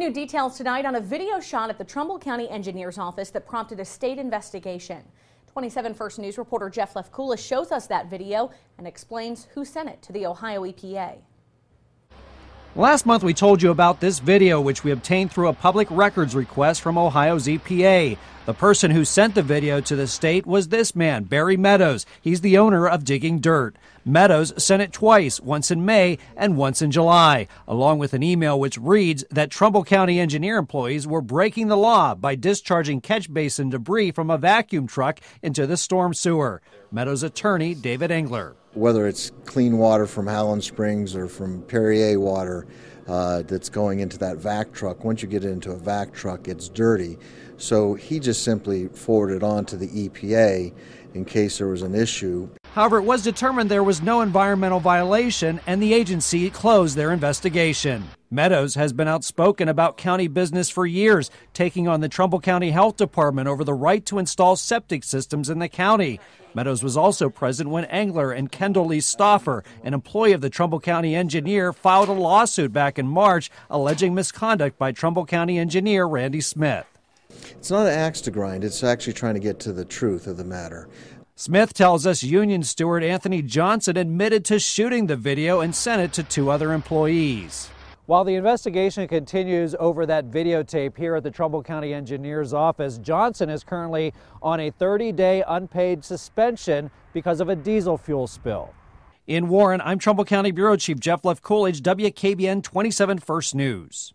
New details tonight on a video shot at the Trumbull County Engineer's Office that prompted a state investigation. 27 First News reporter Jeff Levkulich shows us that video and explains who sent it to the Ohio EPA. Last month, we told you about this video, which we obtained through a public records request from Ohio's EPA. The person who sent the video to the state was this man, Barry Meadows. He's the owner of Digging Dirt. Meadows sent it twice, once in May and once in July, along with an email which reads that Trumbull County engineer employees were breaking the law by discharging catch basin debris from a vacuum truck into the storm sewer. Meadows attorney, David Engler whether it's clean water from Howland Springs or from Perrier water uh, that's going into that vac truck. Once you get it into a vac truck, it's dirty. So he just simply forwarded on to the EPA in case there was an issue. However, it was determined there was no environmental violation and the agency closed their investigation. Meadows has been outspoken about county business for years, taking on the Trumbull County Health Department over the right to install septic systems in the county. Meadows was also present when Engler and Kendall Lee Stoffer, an employee of the Trumbull County engineer, filed a lawsuit back in March alleging misconduct by Trumbull County engineer Randy Smith. It's not an axe to grind, it's actually trying to get to the truth of the matter. Smith tells us Union Steward Anthony Johnson admitted to shooting the video and sent it to two other employees. While the investigation continues over that videotape here at the Trumbull County Engineer's Office, Johnson is currently on a 30 day unpaid suspension because of a diesel fuel spill. In Warren, I'm Trumbull County Bureau Chief Jeff Levkulich, WKBN 27 First News.